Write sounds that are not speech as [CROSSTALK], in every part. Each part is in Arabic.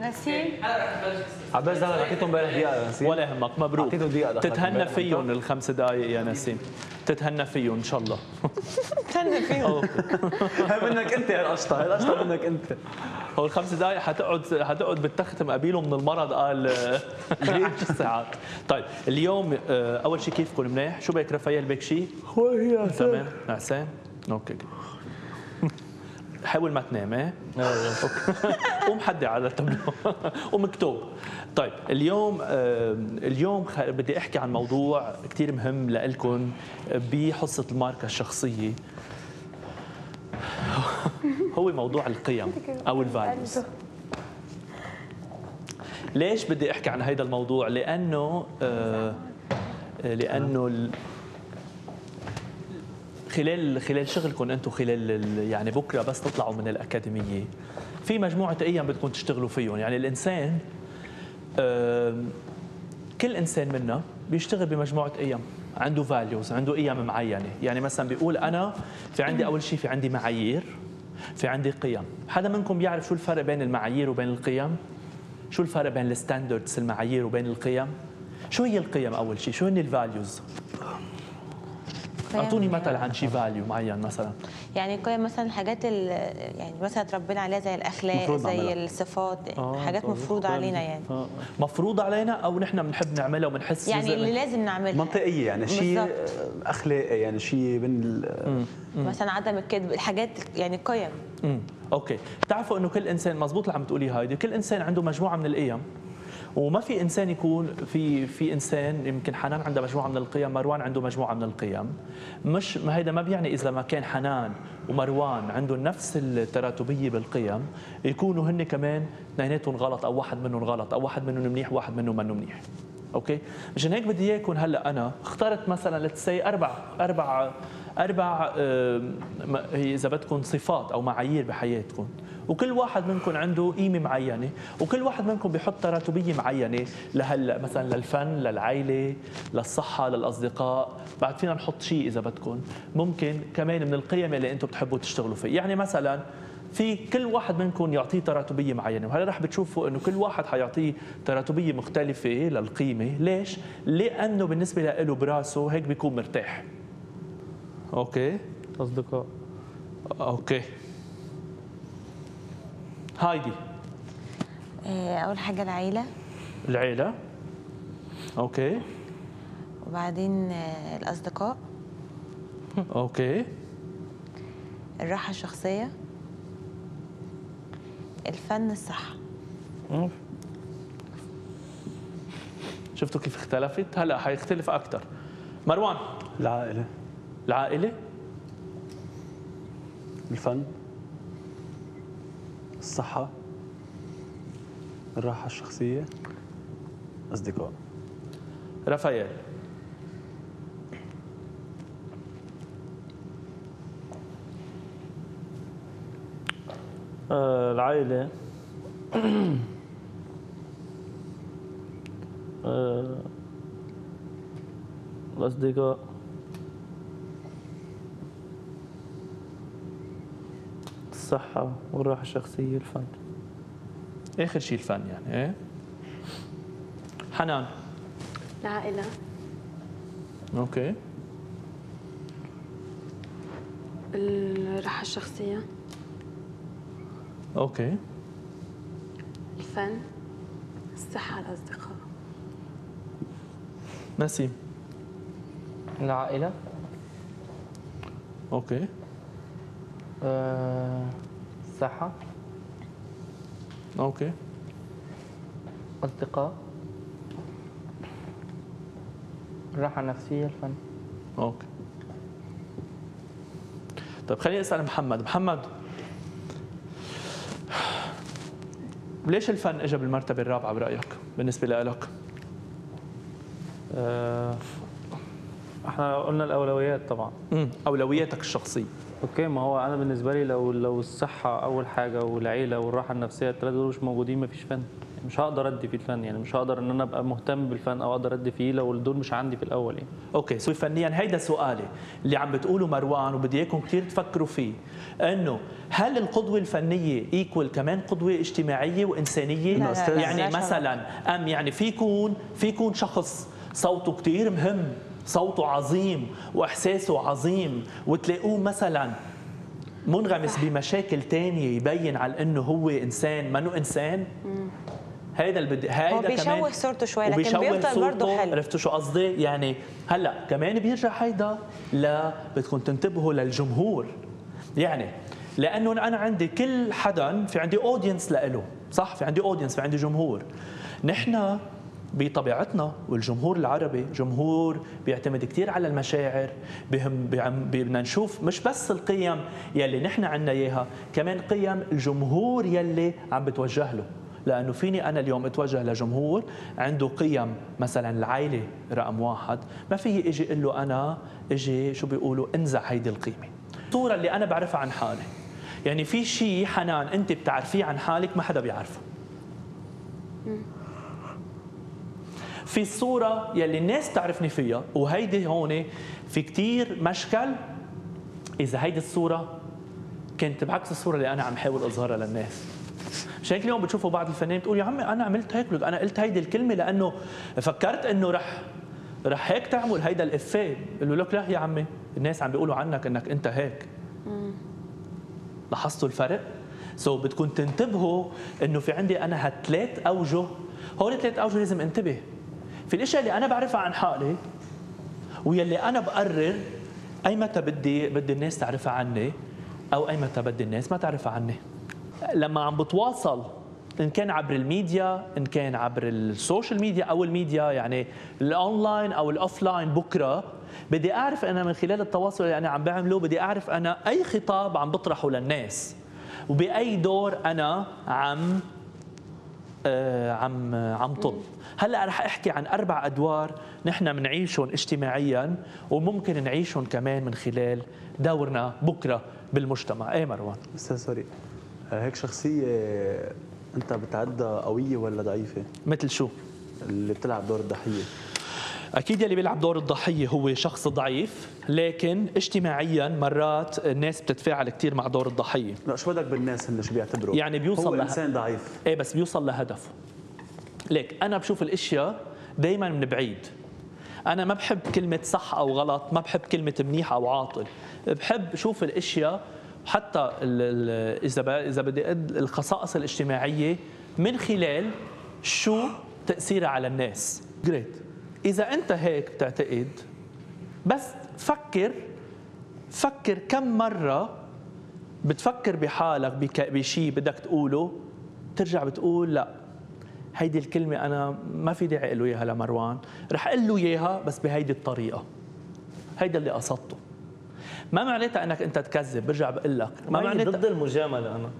نسيم هلا رح تبلش عباس أنا اعطيته امبارح دقيقه نسيت. ولا يهمك مبروك. أعطيته دقيقة دخلت تتهنى. فيهم الخمس دقائق يا نسيم. تتهنى فيهم إن شاء الله. تهنى فيهم. هاي منك أنت هالقشطه هاي القشطة منك أنت. هو الخمس دقائق حتقعد حتقعد بالتخت مقابله من المرض قال [LAUGHS] قريب ساعات؟ طيب اليوم آه، أول شيء كيفكم؟ منيح؟ شو بك رفايل بك شيء تمام نعسان okay حاول ما تنام إيه okay. [LAUGHS] قوم حدي على التابلو. [LAUGHS] ومكتوب طيب اليوم آه، اليوم بدي أحكي عن موضوع كثير مهم لكم بحصة الماركة الشخصية. [LAUGHS] هو موضوع القيم أو ال values ليش بدي أحكي عن هذا الموضوع؟ لأنه آه، آه، لأنه خلال خلال شغلكم أنتم خلال ال- يعني بكرة بس تطلعوا من الأكاديمية. في مجموعة أيام بدكم تشتغلوا فيهم. يعني الإنسان كل إنسان منا بيشتغل بمجموعة أيام. عنده values عنده قيم معينة. يعني مثلا بيقول أنا في عندي أول شيء في عندي معايير في عندي قيم. حدا منكم بيعرف شو الفرق بين المعايير وبين القيم؟ شو الفرق بين ال standards المعايير وبين القيم؟ شو هي القيم أول شيء شو هن ال values أعطوني مثل عن شيء value معين مثلا. يعني قيم مثلا الحاجات ال- يعني مثلا تربينا عليها زي الأخلاق زي نعملها. الصفات آه، حاجات طيب. مفروضة علينا يعني. آه. مفروض علينا أو نحن بنحب نعملها وبنحس يعني اللي لازم نعملها. منطقية يعني شيء. أخلاقي يعني شيء من مثلا عدم الكذب الحاجات يعني قيم. امم okay. بتعرفوا إنه كل إنسان مزبوط اللي عم تقولي هيدي كل إنسان عنده مجموعة من القيم. وما في إنسان يكون في في إنسان يمكن حنان عندها مجموعة من القيم مروان عنده مجموعة من القيم. مش ما هيدا ما بيعني إذا ما كان حنان ومروان عندهم نفس التراتبية بالقيم يكونوا هن كمان اثنيناتهم غلط أو واحد منهم غلط أو واحد منهم منيح وواحد منهم منه منيح. okay؟ مشان هيك بدي إياكم هلأ أنا اخترت مثلا let's أربع أربع أربع إذا بدكم صفات أو معايير بحياتكم. وكل واحد منكم عنده قيمة معينة وكل واحد منكم بيحط تراتبية معينة لهلا مثلا للفن للعائله للصحة للأصدقاء. بعد فينا نحط شيء إذا بدكم. ممكن كمان من القيم اللي أنتم بتحبوا تشتغلوا فيه يعني مثلا في كل واحد منكم يعطيه تراتبية معينة وهلا رح بتشوفوا إنه كل واحد حيعطيه تراتبية مختلفة للقيمة. ليش؟ لأنه بالنسبة له براسه هيك بيكون مرتاح. okay؟ أصدقاء. okay. هايدي. آه، أول حاجة العيلة. العيلة. okay. وبعدين آه، الأصدقاء. [LAUGHS] okay. الراحة الشخصية. الفن الصحة. شفتوا كيف اختلفت؟ هلا حيختلف أكثر مروان. العائلة. العائلة. الفن. الصحة الراحة الشخصية. أصدقاء رافائيل. آه العائلة. [CLEARS THROAT] آه الأصدقاء. الصحة والراحة الشخصية الفن آخر شيء الفن يعني إيه؟ حنان. العائلة okay. الراحة الشخصية. okay. الفن. الصحة الأصدقاء. نسيم. العائلة. okay. آه، الصحة okay. أصدقاء الراحة النفسية الفن. okay. طيب خليني أسأل محمد. محمد ليش الفن اجى بالمرتبة الرابعة برأيك بالنسبة لك آه إحنا قلنا الأولويات طبعا. امم أولوياتك الشخصية. okay ما هو أنا بالنسبة لي لو لو الصحه اول حاجة والعيله والراحه النفسيه الثلاثه دول مش موجودين مفيش فن مش هقدر ادي في الفن يعني مش هقدر ان أنا ابقى مهتم بالفن أو أقدر ادي فيه لو دول مش عندي في الأول يعني okay so فنيا هيدا سؤالي اللي عم بتقوله مروان وبدي اياكم كثير تفكروا فيه انه هل القدوه الفنيه equal كمان قدوه اجتماعيه وانسانيه لا، لا، يعني لا. مثلا ام يعني في يكون في يكون شخص صوته كثير مهم صوته عظيم وإحساسه عظيم. وتلاقوه مثلا منغمس بمشاكل تانية يبين على إنه هو إنسان. منه إنسان؟ هيدا اللي بدي هيدا هو بيشوه صورته شوي، لكن بيفضل برضه. حلو. عرفتوا شو قصدي؟ يعني هلأ كمان بيرجع هيدا لا بدكم تنتبهوا للجمهور. يعني لأنه أنا عندي كل حدا في عندي audience لإله صح؟ في عندي audience في عندي جمهور. نحن بطبيعتنا والجمهور العربي جمهور بيعتمد كثير على المشاعر بهم بدنا نشوف مش بس القيم يلي نحن عنا إياها كمان قيم الجمهور يلي عم بتوجه له. لأنه فيني أنا اليوم أتوجه لجمهور عنده قيم مثلا العائلة رقم واحد ما في أجي أقول له أنا أجي شو بيقولوا انزع هيدي القيمة. الصورة اللي أنا بعرفها عن حالي يعني في شيء حنان أنت بتعرفيه عن حالك ما حدا بيعرفه. في الصورة يلي الناس تعرفني فيها وهيدي هون في كتير مشكل إذا هيدي الصورة كانت بعكس الصورة اللي أنا عم حاول أظهرها للناس. مش هيك اليوم بتشوفوا بعض الفنانين بتقول يا عمي أنا عملت هيك لك أنا قلت هيدي الكلمة لأنه فكرت إنه رح رح هيك تعمل هيدا الإفيه. قالوا لك لا يا عمي الناس عم بيقولوا عنك إنك أنت هيك. لاحظتوا الفرق؟ سو so, بدكم تنتبهوا إنه في عندي أنا هالثلاث أوجه هول ثلاث أوجه لازم انتبه. في الإشياء اللي أنا بعرفها عن حالي ويلي أنا بقرر أي متى بدي بدي الناس تعرفها عني أو أي متى بدي الناس ما تعرفها عني. لما عم بتواصل إن كان عبر الميديا إن كان عبر ال social media أو الميديا يعني الأونلاين أو ال offline بكرة بدي أعرف أنا من خلال التواصل اللي أنا عم بعمله بدي أعرف أنا أي خطاب عم بطرحه للناس. وبأي دور أنا عم عم عم طل هلأ رح أحكي عن أربع أدوار نحن بنعيشهم اجتماعيا وممكن نعيشهم كمان من خلال دورنا بكرة بالمجتمع. إيه مروان؟ أستاذ سوري. آه، هيك شخصية آه، أنت بتعدها قوية ولا ضعيفة؟ مثل شو؟ اللي بتلعب دور الضحية. أكيد يلي بيلعب دور الضحية هو شخص ضعيف لكن اجتماعيا مرات الناس بتتفاعل كثير مع دور الضحية. لا شو بدك بالناس هن شو بيعتبروا؟ يعني بيوصل هو لها- إنسان ضعيف. إيه بس بيوصل لهدفه. ليك أنا بشوف الأشياء دائما من بعيد. أنا ما بحب كلمة صح أو غلط ما بحب كلمة منيح أو عاطل. بحب شوف الأشياء حتى ال ال إذا إذا بدي الخصائص الاجتماعية من خلال شو تأثيرها على الناس. جريت إذا أنت هيك بتعتقد بس فكر فكر كم مرة بتفكر بحالك بك- بشيء بدك تقوله ترجع بتقول لأ هيدي الكلمة أنا ما في داعي أقول له إياها لمروان رح أقول له إياها بس بهيدي الطريقة هيدا اللي قصدته. ما معناتها أنك أنت تكذب برجع بقول لك ما ما ضد معناتها المجاملة أنا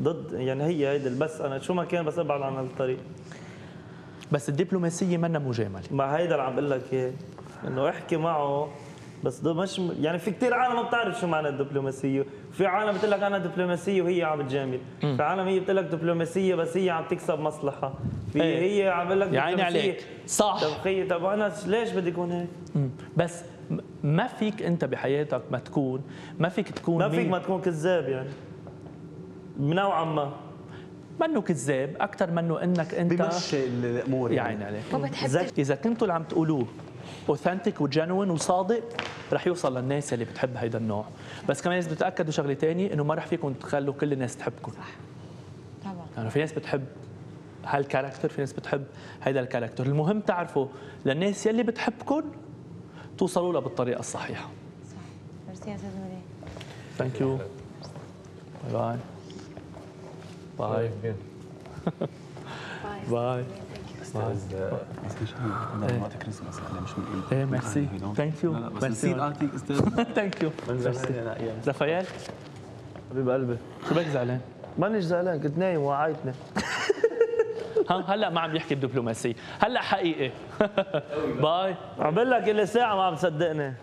ضد يعني هي هيدي بس أنا شو ما كان بس أبعد عن الطريق بس الدبلوماسية منا مجاملة. ما هيدا اللي عم بقول لك اياه إنه احكي معه بس ده مش يعني في كثير عالم ما بتعرف شو معنى الدبلوماسية، في عالم بتقول لك أنا دبلوماسية وهي عم بتجامل، في عالم هي بتقول لك دبلوماسية بس هي عم تكسب مصلحة، في إيه. هي عم بقول لك يا عيني. عليك. صح. طب خيي طب أنا ليش بدي اكون هيك؟ بس ما فيك أنت بحياتك ما تكون ما فيك تكون ما فيك ما تكون كذاب يعني. نوعا ما. منه كذاب أكثر منه أنك أنت بمشي الأمور يا يعني. عيني عليك. ما بتحب إذا كنتوا اللي عم تقولوه اوثنتيك وجنوين وصادق رح يوصل للناس اللي بتحب هيدا النوع. بس كمان لازم تتاكدوا شغلة تانية إنه ما رح فيكم تخلوا كل الناس تحبكم. طبعا. يعني في ناس بتحب هال character في ناس بتحب هيدا ال character. المهم تعرفوا للناس يلي بتحبكم توصلوا لها بالطريقة الصحيحة. ميرسي يا أستاذ مريم thank you bye bye bye. bye. أستاذ وقت كريسماس يعني مش من إيه merci. Thank you بس نسيت أعطيك أستاذ. [LAUGHS] thank you من زمان أنا أيام. رافائيل؟ حبيب قلبي. شو بك زعلان؟ مانيش زعلان كنت نايم وعيتني [LAUGHS] ها هلا ما عم يحكي بدبلوماسيه هلا حقيقي. [LAUGHS] bye. عم بقول لك اللي ساعة ما عم تصدقني